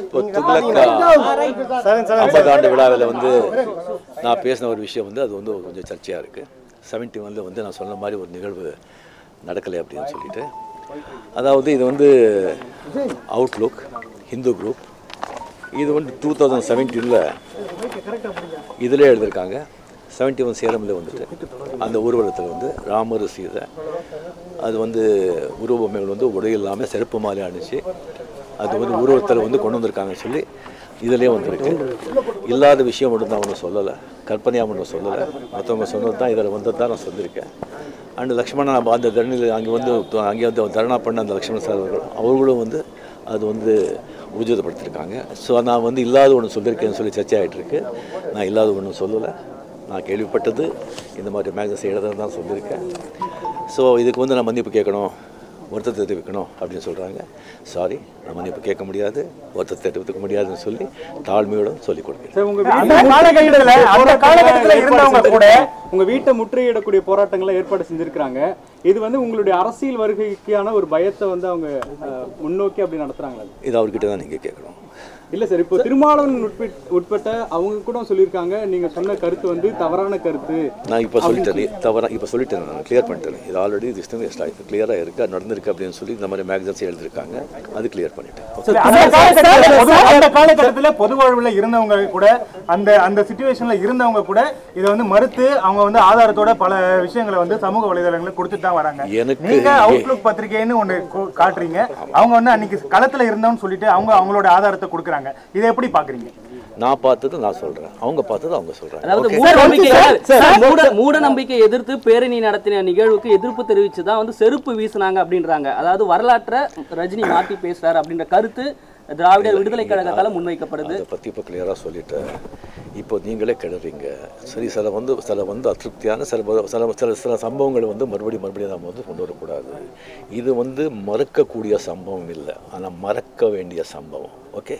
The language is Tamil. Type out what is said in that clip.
இப்போ ஐம்பது ஆண்டு விழாவில் வந்து நான் பேசின ஒரு விஷயம் வந்து அது வந்து கொஞ்சம் சர்ச்சையாக இருக்குது செவன்ட்டி ஒனில் வந்து நான் சொன்ன மாதிரி ஒரு நிகழ்வு நடக்கலை அப்படின்னு சொல்லிட்டு. அதாவது இது வந்து அவுட்லுக் ஹிந்து குரூப் இது வந்து டூ தௌசண்ட் செவன்டீனில் இதில் எழுதியிருக்காங்க. செவன்ட்டி ஒன் சேலமில் வந்துட்டு அந்த ஊர்வலத்தில் வந்து ராமர் சீதை. அது வந்து உருவமைகள் வந்து உடை இல்லாமல் செருப்பு மாதிரி அணிச்சு அது வந்து உருவத்தில் வந்து கொண்டு வந்திருக்காங்கன்னு சொல்லி இதிலே வந்துருக்கு. இல்லாத விஷயம் மட்டும் தான் ஒன்றும் சொல்லலை. கற்பனையாக ஒன்றும் சொல்லலை. மற்றவங்க சொன்னது தான் இதில் வந்தது தான் நான் சொல்லியிருக்கேன். அண்டு லக்ஷ்மணன் அந்த தரணியில் அங்கே வந்து அங்கே வந்து தரணா பண்ண அந்த லக்ஷ்மண சார் அவர்கள் அவர்களும் வந்து அது வந்து ஊர்ஜிதப்படுத்திருக்காங்க ஸோ நான் வந்து இல்லாத ஒன்று சொல்லியிருக்கேன்னு சொல்லி சர்ச்சை இருக்கு நான் இல்லாத ஒன்றும் சொல்லலை. நான் கேள்விப்பட்டது. இந்த மாதிரி மேக்சின்ஸ் எழுதுறது தான் சொல்லியிருக்கேன். ஸோ இதுக்கு வந்து நான் மன்னிப்பு கேட்கணும். வருத்தத்தை தெரிவிக்கணும் அப்படின்னு சொல்கிறாங்க சாரி நான் மன்னிப்பு கேட்க முடியாது. வருத்தத்தை தெரிவிக்க முடியாதுன்னு சொல்லி தாழ்மையோடு சொல்லிக் கொடுக்கிறேன். சார் உங்க வீட்டை காலகட்டத்துல அந்த காலகட்டத்துல இருந்தவங்க கூட உங்க வீட்டை முற்றுகையிடக்கூடிய போராட்டங்களை ஏற்பாடு செஞ்சிருக்காங்க இது வந்து உங்களுடைய அரசியல் வருகைக்கான ஒரு பயத்தை வந்து அவங்க முன்னோக்கி அப்படி நடத்துறாங்களா? இது அவர்கிட்ட தான் நீங்கள் கேட்கணும். இல்ல சார் இப்போ திருமாவளவன் உட்பட் உட்பட்ட அவங்க கூட சொல்லியிருக்காங்க நீங்க சொன்ன கருத்து வந்து தவறான கருத்து. நான் இப்போ சொல்லிட்டேன் தவறா இப்போ சொல்லிட்டேன் நான் கிளியர் பண்ணிட்டேன். இது ஆல்ரெடி இது இஷ்டம் கிளியராக இருக்குது அது நடந்திருக்கு அப்படின்னு சொல்லி இந்த மாதிரி மேக்சின்ஸ் எழுதியிருக்காங்க. அது கிளியர் பண்ணிட்டேன். அந்த காலகட்டத்துல பொது- வாழ்வுல இருந்தவங்க கூட அந்த அந்த சுச்சுவேஷன்ல இருந்தவங்க கூட இதை வந்து மறுத்து அவங்க வந்து ஆதாரத்தோட பல விஷயங்களை வந்து சமூக வலைதளங்களை கொடுத்துட்டு தான் வராங்க. எனக்கு நீங்க அவுட்லுக் பத்திரிகைன்னு ஒண்ணு கு- காட்டுறீங்க. அவங்க வந்து அன்னைக்கு களத்துல இருந்தோம்னு சொல்லிட்டு அவங்க அவங்களோட ஆதாரத்தை கொடுக்குறாங்க. இதை எப்படி பாக்குறீங்க நான் பார்த்தது நான் சொல்கிறேன் அவங்க பார்த்தது அவங்க சொல்கிறாங்க அதாவது மூட நம்பிக்கை எதிர்த்து பேரணி நடத்தின நிகழ்வுக்கு எதிர்ப்பு தெரிவிச்சு தான் வந்து செருப்பு வீசுனாங்க அப்படின்றாங்க. அதாவது வரலாற்றை ரஜினி மாத்தி பேசுறாரு அப்படின்ற கருத்து திராவிடர் விடுதலை கழகத்தால முன்வைக்கப்படுது அதை பற்றி இப்போ கிளியராக சொல்லிட்டேன். இப்போ நீங்களே கிளறீங்க. சரி சில வந்து சில வந்து அதிருப்தியான சில சில சில சில சம்பவங்களை வந்து மறுபடியும் மறுபடியும் நம்ம வந்து கொண்டு வரக்கூடாது. இது வந்து மறக்கக்கூடிய சம்பவம் இல்லை. ஆனால் மறக்க வேண்டிய சம்பவம். ஓகே